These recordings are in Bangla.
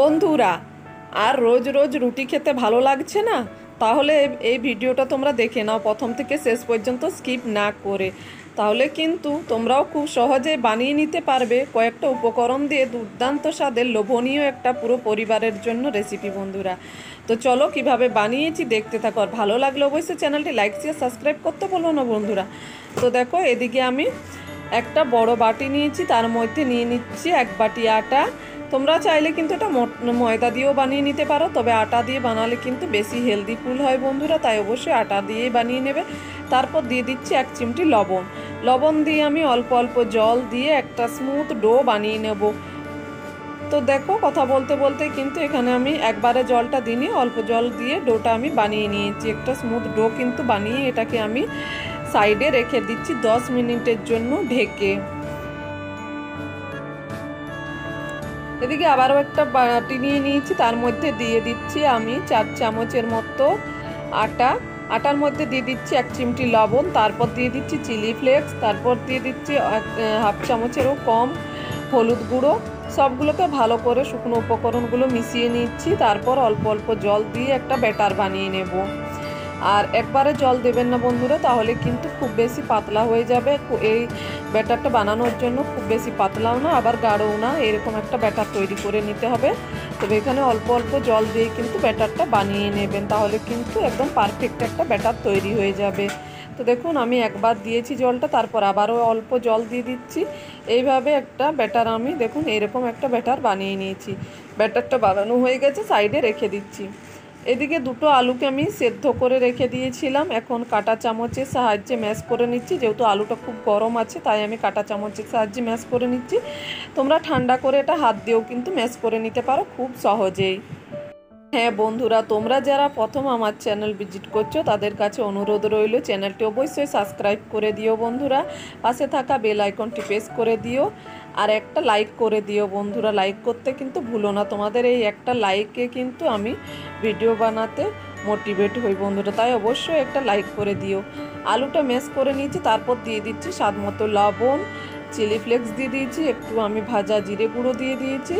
বন্ধুরা, আর রোজ রোজ রুটি খেতে ভালো লাগছে না? তাহলে এই ভিডিওটা তোমরা দেখে নাও, প্রথম থেকে শেষ পর্যন্ত স্কিপ না করে। তাহলে কিন্তু তোমরাও খুব সহজে বানিয়ে নিতে পারবে কয়েকটা উপকরণ দিয়ে দুর্দান্ত স্বাদের লোভনীয় একটা পুরো পরিবারের জন্য রেসিপি বন্ধুরা। তো চলো কীভাবে বানিয়েছি দেখতে থাকো, আর ভালো লাগলে অবশ্যই চ্যানেলটি লাইক শেয়ার সাবস্ক্রাইব করতে বলো না, বন্ধুরা। তো দেখো, এদিকে আমি একটা বড় বাটি নিয়েছি, তার মধ্যে নিয়ে নিচ্ছি এক বাটি আটা। তোমরা চাইলে কিন্তু এটা ময়দা দিয়েও বানিয়ে নিতে পারো, তবে আটা দিয়ে বানালে কিন্তু বেশি হেলদি ফুল হয় বন্ধুরা, তাই অবশ্যই আটা দিয়েই বানিয়ে নেবে। তারপর দিয়ে দিচ্ছি এক চিমটি লবণ। লবণ দিয়ে আমি অল্প অল্প জল দিয়ে একটা স্মুথ ডো বানিয়ে নেব। তো দেখো, কথা বলতে বলতে কিন্তু এখানে আমি একবারে জলটা দিইনি, অল্প জল দিয়ে ডোটা আমি বানিয়ে নিয়েছি। একটা স্মুথ ডো কিন্তু বানিয়ে এটাকে আমি সাইডে রেখে দিচ্ছি দশ মিনিটের জন্য ঢেকে। এদিকে আবারও একটা বাটি নিয়ে নিয়েছি, তার মধ্যে দিয়ে দিচ্ছি আমি চার চামচের মতো আটা। আটার মধ্যে দিয়ে দিচ্ছি এক চিমটি লবণ, তারপর দিয়ে দিচ্ছি চিলি ফ্লেক্স, তারপর দিয়ে দিচ্ছি হাফ চামচেরও কম হলুদ গুঁড়ো। সবগুলোকে ভালো করে শুকনো উপকরণগুলো মিশিয়ে নিচ্ছি, তারপর অল্প অল্প জল দিয়ে একটা ব্যাটার বানিয়ে নেব। আর একবারে জল দেবেন না বন্ধুরা, তাহলে কিন্তু খুব বেশি পাতলা হয়ে যাবে। এই ব্যাটারটা বানানোর জন্য খুব বেশি পাতলাও না, আবার গাঢ়ও না, এরকম একটা ব্যাটার তৈরি করে নিতে হবে। তবে এখানে অল্প অল্প জল দিয়ে কিন্তু ব্যাটারটা বানিয়ে নেবেন, তাহলে কিন্তু একদম পারফেক্ট একটা ব্যাটার তৈরি হয়ে যাবে। তো দেখুন, আমি একবার দিয়েছি জলটা, তারপর আবারও অল্প জল দিয়ে দিচ্ছি। এইভাবে একটা ব্যাটার আমি, দেখুন, এরকম একটা ব্যাটার বানিয়ে নিয়েছি। ব্যাটারটা বানানো হয়ে গেছে, সাইডে রেখে দিচ্ছি। এদিকে দুটো আলুকে আমি সেদ্ধ করে রেখে দিয়েছিলাম। এখন কাটা চামচের সাহায্যে ম্যাশ করে নিচ্ছি। যেহেতু আলুটা খুব গরম আছে, তাই আমি কাটা চামচের সাহায্যে ম্যাশ করে নিচ্ছি। তোমরা ঠান্ডা করে এটা হাত দিয়েও কিন্তু ম্যাশ করে নিতে পারো খুব সহজেই। হ্যাঁ বন্ধুরা, তোমরা যারা প্রথম আমার চ্যানেল ভিজিট করছ, তাদের কাছে অনুরোধ রইল, চ্যানেলটি অবশ্যই সাবস্ক্রাইব করে দিও বন্ধুরা। পাশে থাকা বেল আইকনটি প্রেস করে দিও। আর একটা লাইক করে দিও বন্ধুরা লাইক করতে কিন্তু ভুলো না। তোমাদের এই একটা লাইকে কিন্তু আমি ভিডিও বানাতে মোটিভেট হই বন্ধুরা। তাই অবশ্যই একটা লাইক করে দিও। আলুটা ম্যাশ করে নিয়েছি, তারপর দিয়ে দিচ্ছি স্বাদ মতো লবণ চিলি ফ্লেক্স দিয়ে দিয়েছি, একটু আমি ভাজা জিরে গুঁড়ো দিয়ে দিয়েছি,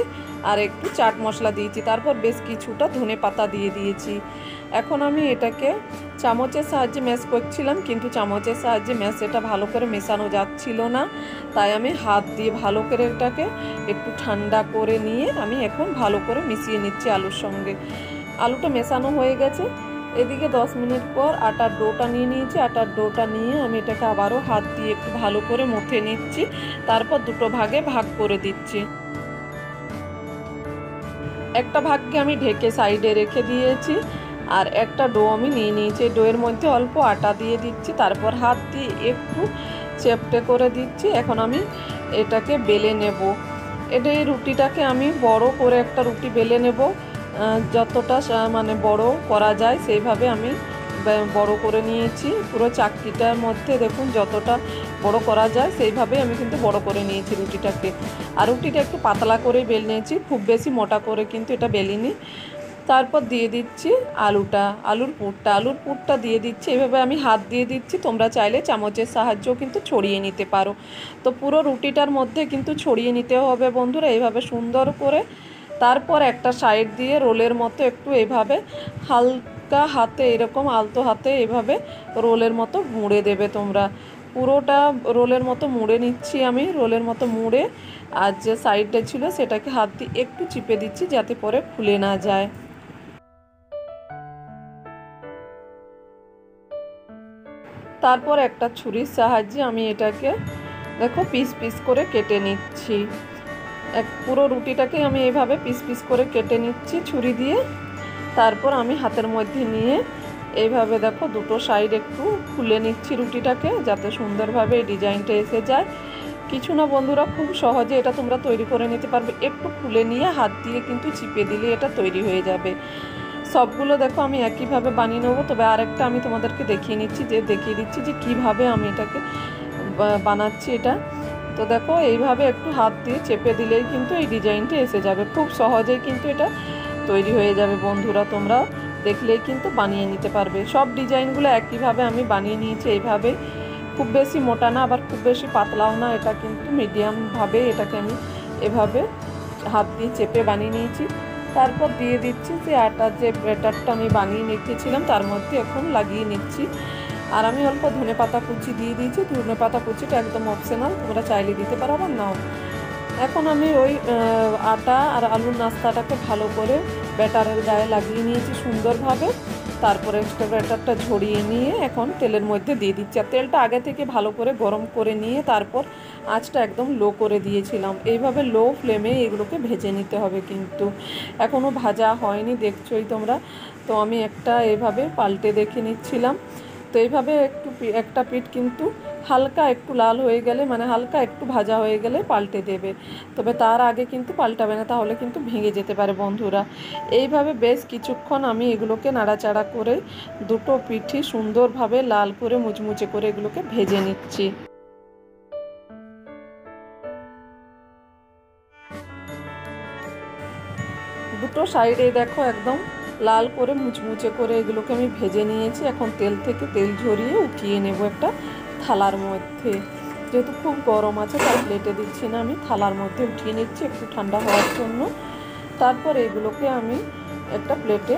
আর একটু চাট মশলা দিয়েছি। তারপর বেশ কিছুটা ধনে পাতা দিয়ে দিয়েছি। এখন আমি এটাকে চামচের সাহায্যে ম্যাশ করছিলাম, কিন্তু চামচের সাহায্যে ম্যাশ এটা ভালো করে মেশানো যাচ্ছিল না। তাই আমি হাত দিয়ে ভালো করে এটাকে একটু ঠান্ডা করে নিয়ে আমি এখন ভালো করে মিশিয়ে নিচ্ছি আলুর সঙ্গে। আলুটা মেশানো হয়ে গেছে। এদিকে দশ মিনিট পর আটার ডোটা নিয়ে নিয়েছি। আটার ডোটা নিয়ে আমি এটাকে আবারও হাত দিয়ে একটু ভালো করে মুথে নিচ্ছি। তারপর দুটো ভাগে ভাগ করে দিচ্ছি। একটা ভাগকে আমি ঢেকে সাইডে রেখে দিয়েছি। আর একটা ডো আমি নিয়ে নিয়েছি। ডোয়ের মধ্যে অল্প আটা দিয়ে দিচ্ছি, তারপর হাত দিয়ে একটু চেপটে করে দিচ্ছি। এখন আমি এটাকে বেলে নেব। এটা এই রুটিটাকে আমি বড় করে একটা রুটি বেলে নেব। যতটা মানে বড় করা যায় সেইভাবে আমি বড় করে নিয়েছি। পুরো চাকরিটার মধ্যে দেখুন যতটা বড় করা যায় সেইভাবে আমি কিন্তু বড় করে নিয়েছি রুটিটাকে। আর রুটিটা একটু পাতলা করে বেল নিয়েছি। খুব বেশি মোটা করে কিন্তু এটা বেলিনি। তারপর দিয়ে দিচ্ছি আলুটা, আলুর পুরটা। আলুর পুরটা দিয়ে দিচ্ছি, এভাবে আমি হাত দিয়ে দিচ্ছি। তোমরা চাইলে চামচের সাহায্যেও কিন্তু ছড়িয়ে নিতে পারো। তো পুরো রুটিটার মধ্যে কিন্তু ছড়িয়ে নিতে হবে বন্ধুরা এইভাবে সুন্দর করে। তারপর একটা সাইড দিয়ে রোলের মতো একটু এভাবে হালকা হাতে, এরকম আলতো হাতে এভাবে রোলের মতো মুড়ে দেবে তোমরা। পুরোটা রোলের মতো মুড়ে নিচ্ছি আমি, রোলের মতো মুড়ে। আর যে সাইডটা ছিল সেটাকে হাত দিয়ে একটু চিপে দিচ্ছি যাতে পরে খুলে না যায়। তারপর একটা ছুরির সাহায্যে আমি এটাকে, দেখো, পিস পিস করে কেটে নিচ্ছি। এক পুরো রুটিটাকে আমি এইভাবে পিস পিস করে কেটে নিচ্ছি ছুরি দিয়ে। তারপর আমি হাতের মধ্যে নিয়ে এইভাবে দেখো, দুটো সাইড একটু খুলে নিচ্ছি রুটিটাকে যাতে সুন্দরভাবে এই ডিজাইনটা এসে যায়। কিছু না, বন্ধুরা, খুব সহজে এটা তোমরা তৈরি করে নিতে পারবে। একটু খুলে নিয়ে হাত দিয়ে কিন্তু চিপে দিলে এটা তৈরি হয়ে যাবে। সবগুলো দেখো, আমি একইভাবে বানিয়ে নেব। তবে আরেকটা আমি তোমাদেরকে দেখিয়ে নিচ্ছি, যে দেখিয়ে দিচ্ছি যে কীভাবে আমি এটাকে বানাচ্ছি এটা। তো দেখো, এইভাবে একটু হাত দিয়ে চেপে দিলেই কিন্তু এই ডিজাইনটা এসে যাবে। খুব সহজেই কিন্তু এটা তৈরি হয়ে যাবে বন্ধুরা, তোমরা দেখলেই কিন্তু বানিয়ে নিতে পারবে। সব ডিজাইনগুলো একইভাবে আমি বানিয়ে নিয়েছি এইভাবে খুব বেশি মোটা না, আবার খুব বেশি পাতলাও না, এটা কিন্তু মিডিয়ামভাবে এটাকে আমি এভাবে হাত দিয়ে চেপে বানিয়ে নিয়েছি। তারপর দিয়ে দিচ্ছি যে আটার যে ব্যাটারটা আমি বানিয়ে রেখেছিলাম, তার মধ্যে এখন লাগিয়ে নিচ্ছি। আর আমি অল্প ধনে পাতা কুচি দিয়ে দিয়েছি। ধনে পাতা কুচিটা একদম অপশনাল তোমরা চাইলে দিতে পারো আবার নাও। এখন আমি ওই আটা আর আলুর নাস্তাটাকে ভালো করে ব্যাটারের গায়ে লাগিয়ে নিয়েছি সুন্দরভাবে। তারপরে এক্সট্রা ঝরিয়ে নিয়ে এখন তেলের মধ্যে দিয়ে দিচ্ছি। আর তেলটা আগে থেকে ভালো করে গরম করে নিয়ে তারপর আঁচটা একদম লো করে দিয়েছিলাম। এইভাবে লো ফ্লেমে এগুলোকে ভেজে নিতে হবে কিন্তু। এখনও ভাজা হয়নি, দেখছোই তোমরা। তো আমি একটা এভাবে পাল্টে দেখে নিচ্ছিলাম। তো এইভাবে একটু একটা পিঠ কিন্তু হালকা একটু লাল হয়ে গেলে মানে হালকা একটু ভাজা হয়ে গেলে পাল্টে দেবে। তবে তার আগে কিন্তু পাল্টাবে না, তাহলে কিন্তু ভেঙে যেতে পারে বন্ধুরা। এইভাবে বেশ কিছুক্ষণ আমি এগুলোকে নাড়াচাড়া করে দুটো পিঠি সুন্দরভাবে লাল করে মুচমুচে করে এগুলোকে ভেজে নিচ্ছি। দুটো সাইডে দেখো একদম লাল করে মুচমুচে করে এগুলোকে আমি ভেজে নিয়েছি। এখন তেল থেকে তেল ঝরিয়ে উঠিয়ে নেব একটা থালার মধ্যে। যেহেতু খুব গরম আছে, তাই প্লেটে দিচ্ছি না আমি। থালার মধ্যে উঠিয়ে নিচ্ছি, একটু ঠান্ডা হওয়ার জন্য। তারপর এগুলোকে আমি একটা প্লেটে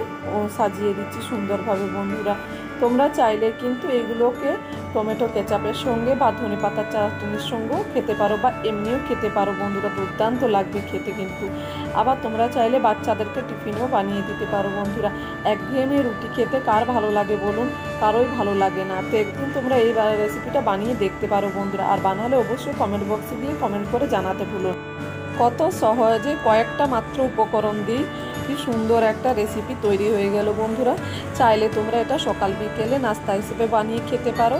সাজিয়ে দিচ্ছি সুন্দরভাবে বন্ধুরা। তোমরা চাইলে কিন্তু এগুলোকে টমেটো কেচাপের সঙ্গে বা ধনে পাতার চাটনির সঙ্গেও খেতে পারো বা এমনিও খেতে পারো। বন্ধুরা, দুর্দান্ত লাগবে খেতে কিন্তু। আবার তোমরা চাইলে বাচ্চাদেরকে টিফিনও বানিয়ে দিতে পারো বন্ধুরা। একঘেয়েমি রুটি খেতে কার ভালো লাগে বলুন? কারোই ভালো লাগে না। তো একদিন তোমরা এই রেসিপিটা বানিয়ে দেখতে পারো বন্ধুরা। আর বানালে অবশ্যই কমেন্ট বক্সে দিয়ে কমেন্ট করে জানাতে ভুলো। কত সহজে কয়েকটা মাত্র উপকরণ দিই। কি সুন্দর একটা রেসিপি তৈরি হয়ে গেল বন্ধুরা। চাইলে তোমরা এটা সকাল বিকেলে নাস্তা হিসেবে বানিয়ে খেতে পারো।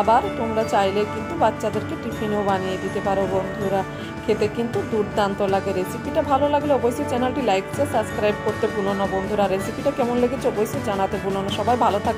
আবার তোমরা চাইলে কিন্তু বাচ্চাদেরকে টিফিনও বানিয়ে দিতে পারো বন্ধুরা। খেতে কিন্তু দুর্দান্ত লাগে রেসিপিটা ভালো লাগলে অবশ্যই চ্যানেলটি লাইক সাবস্ক্রাইব করতে ভুলো না বন্ধুরা। রেসিপিটা কেমন লেগেছে অবশ্যই জানাতে ভুলো না। সবাই ভালো থাকবে